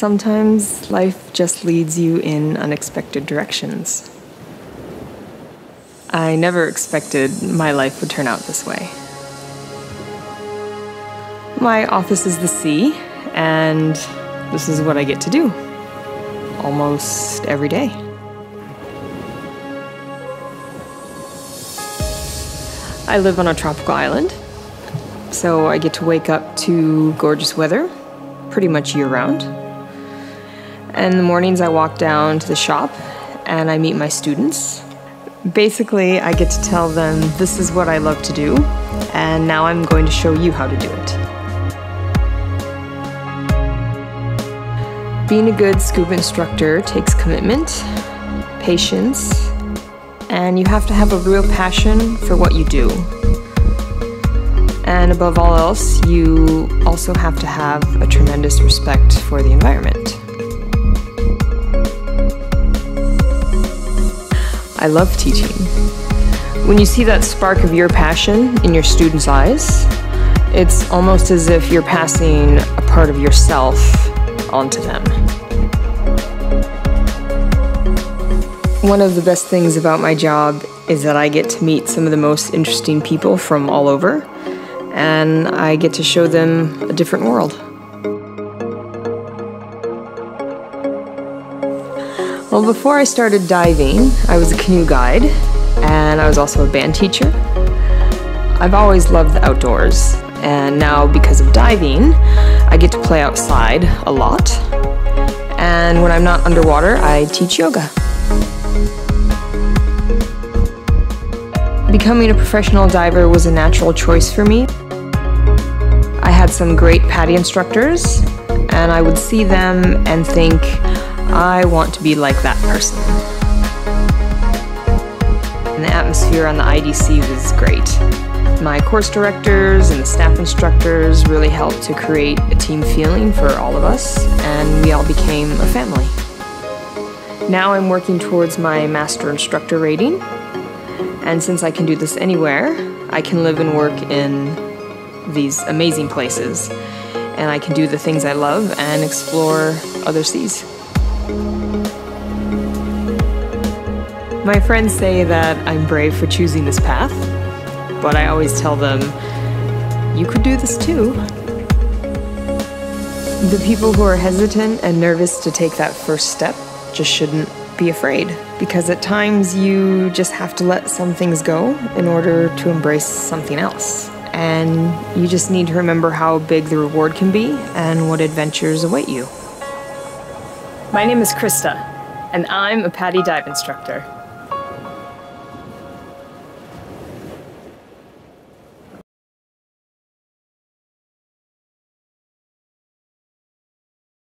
Sometimes life just leads you in unexpected directions. I never expected my life would turn out this way. My office is the sea, and this is what I get to do almost every day. I live on a tropical island, so I get to wake up to gorgeous weather pretty much year round. In the mornings, I walk down to the shop and I meet my students. Basically, I get to tell them this is what I love to do, and now I'm going to show you how to do it. Being a good scuba instructor takes commitment, patience, and you have to have a real passion for what you do. And above all else, you also have to have a tremendous respect for the environment. I love teaching. When you see that spark of your passion in your students' eyes, it's almost as if you're passing a part of yourself onto them. One of the best things about my job is that I get to meet some of the most interesting people from all over, and I get to show them a different world. Well, before I started diving, I was a canoe guide and I was also a band teacher. I've always loved the outdoors, and now because of diving, I get to play outside a lot. And when I'm not underwater, I teach yoga. Becoming a professional diver was a natural choice for me. I had some great PADI instructors, and I would see them and think, I want to be like that person. And the atmosphere on the IDC was great. My course directors and staff instructors really helped to create a team feeling for all of us, and we all became a family. Now I'm working towards my master instructor rating, and since I can do this anywhere, I can live and work in these amazing places, and I can do the things I love and explore other seas. My friends say that I'm brave for choosing this path, but I always tell them, you could do this too. The people who are hesitant and nervous to take that first step just shouldn't be afraid, because at times you just have to let some things go in order to embrace something else. And you just need to remember how big the reward can be and what adventures await you. My name is Krista, and I'm a PADI dive instructor.